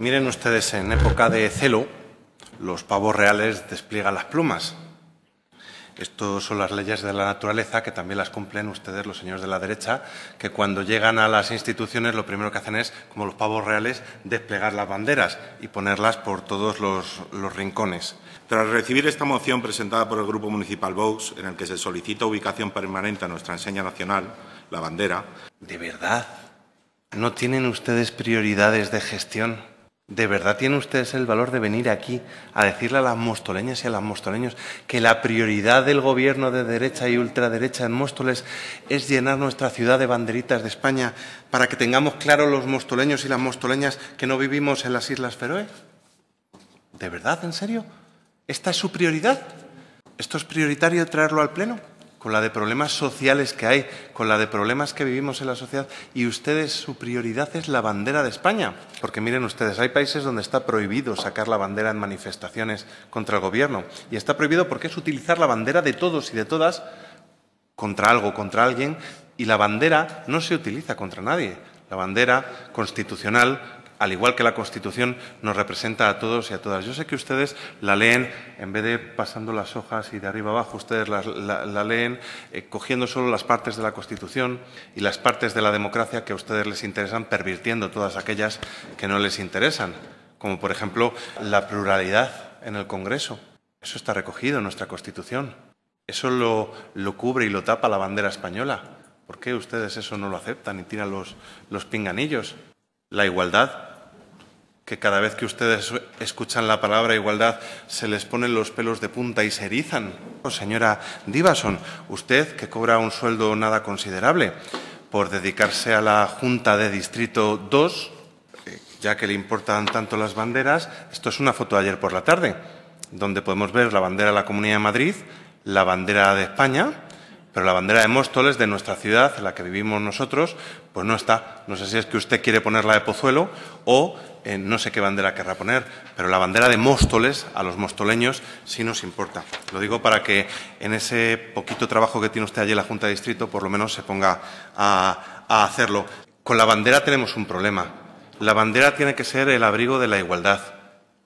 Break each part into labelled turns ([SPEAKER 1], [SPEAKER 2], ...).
[SPEAKER 1] Miren ustedes, en época de celo, los pavos reales despliegan las plumas. Estos son las leyes de la naturaleza que también las cumplen ustedes, los señores de la derecha, que cuando llegan a las instituciones lo primero que hacen es, como los pavos reales, desplegar las banderas y ponerlas por todos los, los rincones.
[SPEAKER 2] Tras recibir esta moción presentada por el Grupo Municipal Vox, en el que se solicita ubicación permanente a nuestra enseña nacional, la bandera.
[SPEAKER 1] ¿De verdad? ¿No tienen ustedes prioridades de gestión? ¿De verdad tienen ustedes el valor de venir aquí a decirle a las mostoleñas y a los mostoleños que la prioridad del gobierno de derecha y ultraderecha en Móstoles es llenar nuestra ciudad de banderitas de España para que tengamos claro los mostoleños y las mostoleñas que no vivimos en las Islas Feroe? ¿De verdad? ¿En serio? ¿Esta es su prioridad? ¿Esto es prioritario traerlo al Pleno? Con la de problemas sociales que hay, con la de problemas que vivimos en la sociedad, y ustedes su prioridad es la bandera de España. Porque miren ustedes, hay países donde está prohibido sacar la bandera en manifestaciones contra el gobierno. Y está prohibido porque es utilizar la bandera de todos y de todas contra algo, contra alguien, y la bandera no se utiliza contra nadie. La bandera constitucional al igual que la Constitución, nos representa a todos y a todas. Yo sé que ustedes la leen, en vez de pasando las hojas y de arriba abajo, ustedes la, leen eh, cogiendo solo las partes de la Constitución y las partes de la democracia que a ustedes les interesan, pervirtiendo todas aquellas que no les interesan, como por ejemplo la pluralidad en el Congreso. Eso está recogido en nuestra Constitución. Eso lo, lo cubre y lo tapa la bandera española. ¿Por qué ustedes eso no lo aceptan y tiran los, los pinganillos? La igualdad que cada vez que ustedes escuchan la palabra igualdad se les ponen los pelos de punta y se erizan. Oh, señora Divason, usted que cobra un sueldo nada considerable por dedicarse a la Junta de Distrito 2, eh, ya que le importan tanto las banderas, esto es una foto de ayer por la tarde, donde podemos ver la bandera de la Comunidad de Madrid, la bandera de España, pero la bandera de Móstoles, de nuestra ciudad, en la que vivimos nosotros, pues no está. No sé si es que usted quiere ponerla de Pozuelo o eh, no sé qué bandera querrá poner, pero la bandera de Móstoles, a los mostoleños, sí nos importa. Lo digo para que en ese poquito trabajo que tiene usted allí en la Junta de Distrito, por lo menos se ponga a hacerlo. Con la bandera tenemos un problema. La bandera tiene que ser el abrigo de la igualdad.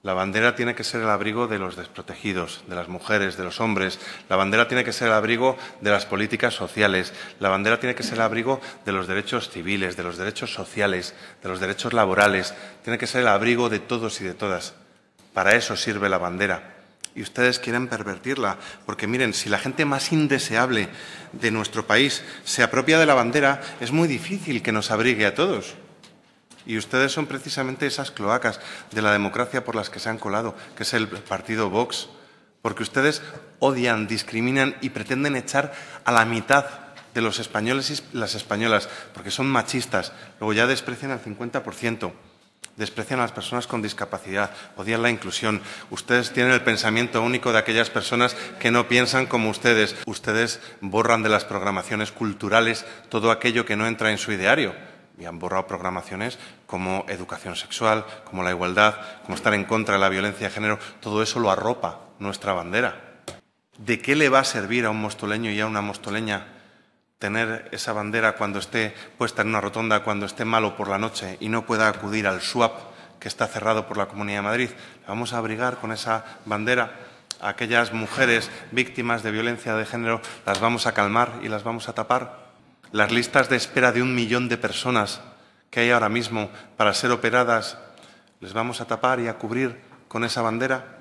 [SPEAKER 1] La bandera tiene que ser el abrigo de los desprotegidos, de las mujeres, de los hombres. La bandera tiene que ser el abrigo de las políticas sociales. La bandera tiene que ser el abrigo de los derechos civiles, de los derechos sociales, de los derechos laborales. Tiene que ser el abrigo de todos y de todas. Para eso sirve la bandera. Y ustedes quieren pervertirla, porque miren, si la gente más indeseable de nuestro país se apropia de la bandera, es muy difícil que nos abrigue a todos. Y ustedes son precisamente esas cloacas de la democracia por las que se han colado, que es el partido Vox. Porque ustedes odian, discriminan y pretenden echar a la mitad de los españoles y las españolas, porque son machistas. Luego ya desprecian al 50%. Desprecian a las personas con discapacidad, odian la inclusión. Ustedes tienen el pensamiento único de aquellas personas que no piensan como ustedes. Ustedes borran de las programaciones culturales todo aquello que no entra en su ideario y han borrado programaciones como educación sexual, como la igualdad, como estar en contra de la violencia de género, todo eso lo arropa nuestra bandera. ¿De qué le va a servir a un mostoleño y a una mostoleña tener esa bandera cuando esté puesta en una rotonda, cuando esté malo por la noche y no pueda acudir al SWAP que está cerrado por la Comunidad de Madrid? ¿Le vamos a abrigar con esa bandera a aquellas mujeres víctimas de violencia de género? ¿Las vamos a calmar y las vamos a tapar? Las listas de espera de un millón de personas que hay ahora mismo para ser operadas, les vamos a tapar y a cubrir con esa bandera?